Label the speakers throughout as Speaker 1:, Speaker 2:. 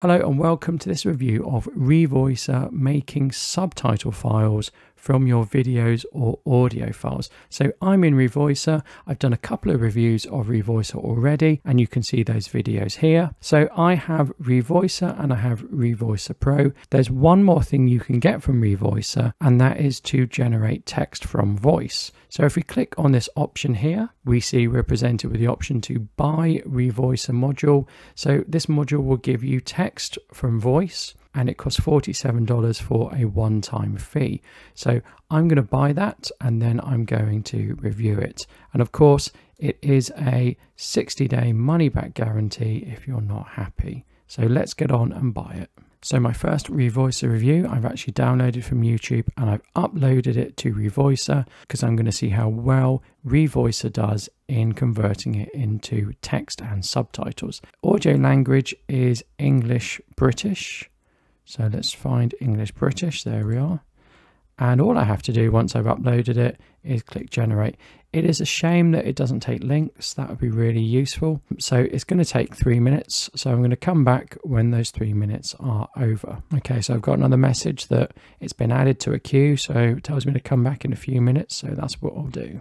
Speaker 1: Hello and welcome to this review of Revoicer making subtitle files from your videos or audio files. So I'm in Revoicer. I've done a couple of reviews of Revoicer already and you can see those videos here. So I have Revoicer and I have Revoicer Pro. There's one more thing you can get from Revoicer and that is to generate text from voice. So if we click on this option here, we see we're presented with the option to buy Revoicer module. So this module will give you text text from voice and it costs $47 for a one time fee. So I'm going to buy that and then I'm going to review it. And of course, it is a 60 day money back guarantee if you're not happy. So let's get on and buy it. So my first Revoicer review I've actually downloaded from YouTube and I've uploaded it to Revoicer because I'm going to see how well Revoicer does in converting it into text and subtitles. Audio language is English British. So let's find English British. There we are. And all I have to do once I've uploaded it is click generate. It is a shame that it doesn't take links. That would be really useful. So it's going to take three minutes. So I'm going to come back when those three minutes are over. Okay, so I've got another message that it's been added to a queue. So it tells me to come back in a few minutes. So that's what I'll do.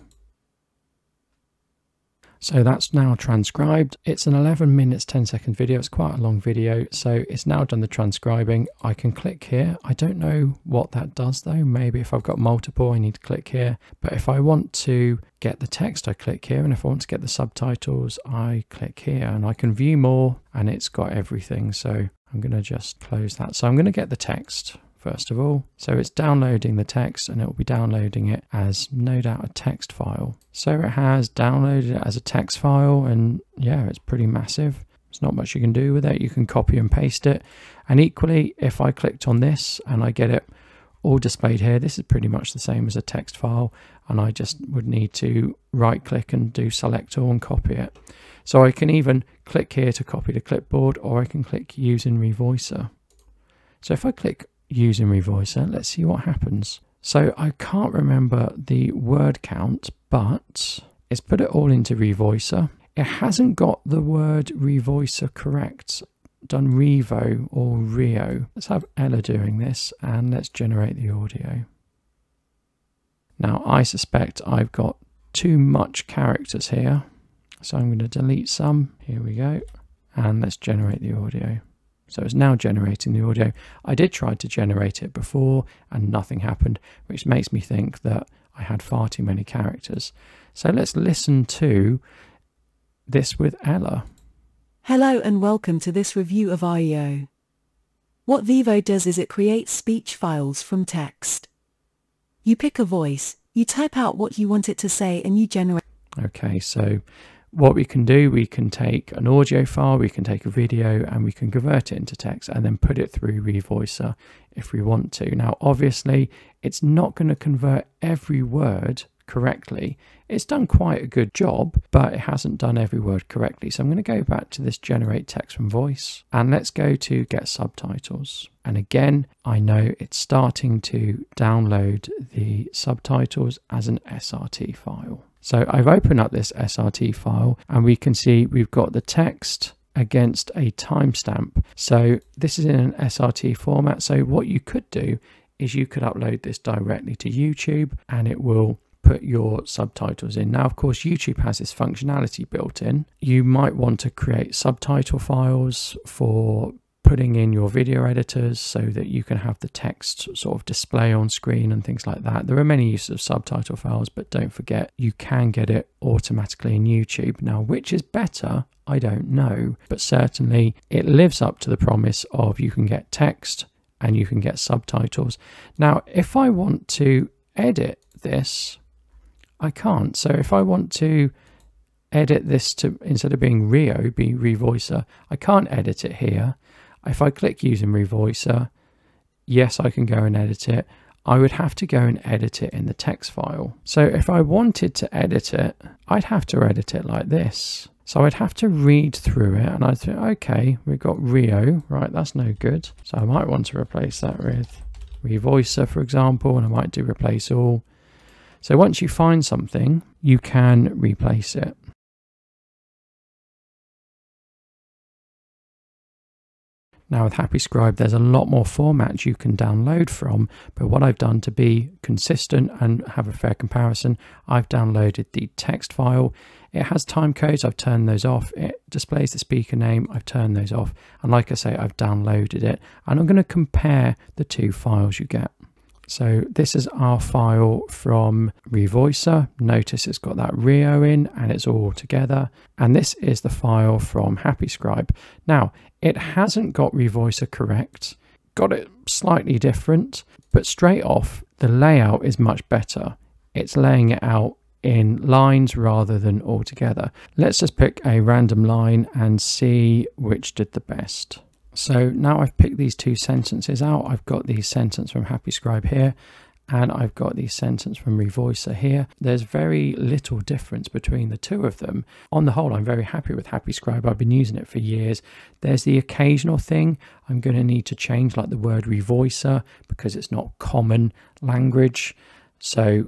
Speaker 1: So that's now transcribed. It's an 11 minutes 10 second video. It's quite a long video. So it's now done the transcribing. I can click here. I don't know what that does though. Maybe if I've got multiple, I need to click here. But if I want to get the text, I click here. And if I want to get the subtitles, I click here and I can view more and it's got everything. So I'm going to just close that. So I'm going to get the text first of all. So it's downloading the text and it will be downloading it as no doubt a text file. So it has downloaded it as a text file and yeah, it's pretty massive. There's not much you can do with it. You can copy and paste it. And equally, if I clicked on this and I get it all displayed here, this is pretty much the same as a text file. And I just would need to right click and do select all and copy it. So I can even click here to copy the clipboard or I can click use in Revoicer. So if I click using Revoicer. Let's see what happens. So I can't remember the word count, but it's put it all into Revoicer. It hasn't got the word Revoicer correct, done Revo or Rio. Let's have Ella doing this and let's generate the audio. Now I suspect I've got too much characters here. So I'm going to delete some. Here we go. And let's generate the audio. So it's now generating the audio. I did try to generate it before and nothing happened, which makes me think that I had far too many characters. So let's listen to this with Ella.
Speaker 2: Hello and welcome to this review of IEO. What Vevo does is it creates speech files from text. You pick a voice, you type out what you want it to say and you generate.
Speaker 1: Okay, so what we can do, we can take an audio file, we can take a video, and we can convert it into text and then put it through Revoicer if we want to. Now, obviously, it's not going to convert every word correctly. It's done quite a good job, but it hasn't done every word correctly. So I'm going to go back to this generate text from voice and let's go to get subtitles. And again, I know it's starting to download the subtitles as an SRT file. So I've opened up this SRT file and we can see we've got the text against a timestamp. So this is in an SRT format. So what you could do is you could upload this directly to YouTube and it will put your subtitles in. Now, of course, YouTube has this functionality built in. You might want to create subtitle files for putting in your video editors so that you can have the text sort of display on screen and things like that. There are many uses of subtitle files, but don't forget you can get it automatically in YouTube. Now, which is better? I don't know, but certainly it lives up to the promise of you can get text and you can get subtitles. Now, if I want to edit this, I can't. So if I want to edit this to instead of being Rio be Revoicer, I can't edit it here. If I click using Revoicer, yes, I can go and edit it. I would have to go and edit it in the text file. So if I wanted to edit it, I'd have to edit it like this. So I'd have to read through it and I'd think, okay, we've got Rio, right, that's no good. So I might want to replace that with Revoicer, for example, and I might do replace all. So once you find something, you can replace it. Now with Happy Scribe, there's a lot more formats you can download from, but what I've done to be consistent and have a fair comparison, I've downloaded the text file. It has time codes, I've turned those off. It displays the speaker name, I've turned those off. And like I say, I've downloaded it. And I'm going to compare the two files you get. So this is our file from Revoicer. Notice it's got that Rio in and it's all together. And this is the file from Happy Scribe. Now, it hasn't got Revoicer correct, got it slightly different, but straight off, the layout is much better. It's laying it out in lines rather than all together. Let's just pick a random line and see which did the best. So now I've picked these two sentences out. I've got the sentence from Happy Scribe here and I've got the sentence from Revoicer here. There's very little difference between the two of them. On the whole, I'm very happy with Happy Scribe. I've been using it for years. There's the occasional thing I'm going to need to change, like the word Revoicer, because it's not common language. So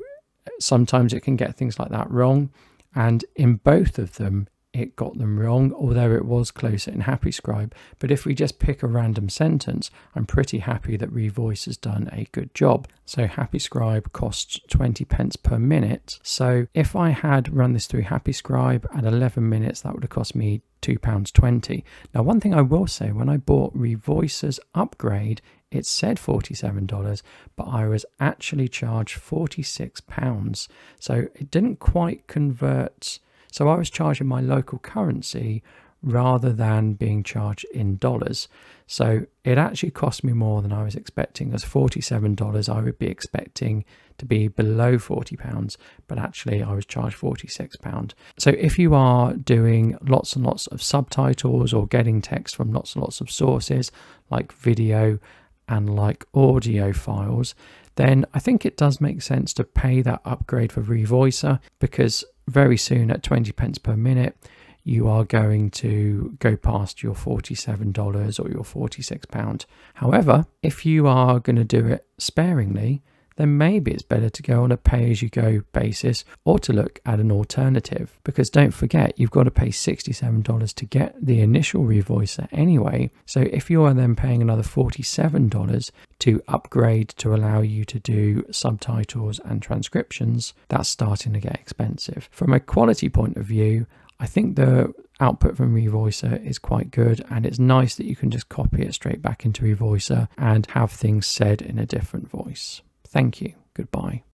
Speaker 1: sometimes it can get things like that wrong. And in both of them, it got them wrong, although it was closer in Happy Scribe. But if we just pick a random sentence, I'm pretty happy that Revoice has done a good job. So Happy Scribe costs 20 pence per minute. So if I had run this through Happy Scribe at 11 minutes, that would have cost me £2.20. Now, one thing I will say, when I bought Revoicer's upgrade, it said $47, but I was actually charged £46. So it didn't quite convert so I was charging my local currency rather than being charged in dollars. So it actually cost me more than I was expecting. As $47, I would be expecting to be below £40, but actually I was charged £46. So if you are doing lots and lots of subtitles or getting text from lots and lots of sources like video and like audio files, then I think it does make sense to pay that upgrade for Revoicer because very soon at 20 pence per minute, you are going to go past your $47 or your £46. However, if you are going to do it sparingly, then maybe it's better to go on a pay as you go basis or to look at an alternative. Because don't forget, you've got to pay $67 to get the initial revoicer anyway. So if you are then paying another $47 to upgrade to allow you to do subtitles and transcriptions, that's starting to get expensive. From a quality point of view, I think the output from Revoicer is quite good and it's nice that you can just copy it straight back into Revoicer and have things said in a different voice. Thank you. Goodbye.